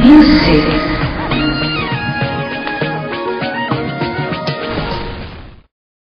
Music